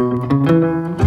Música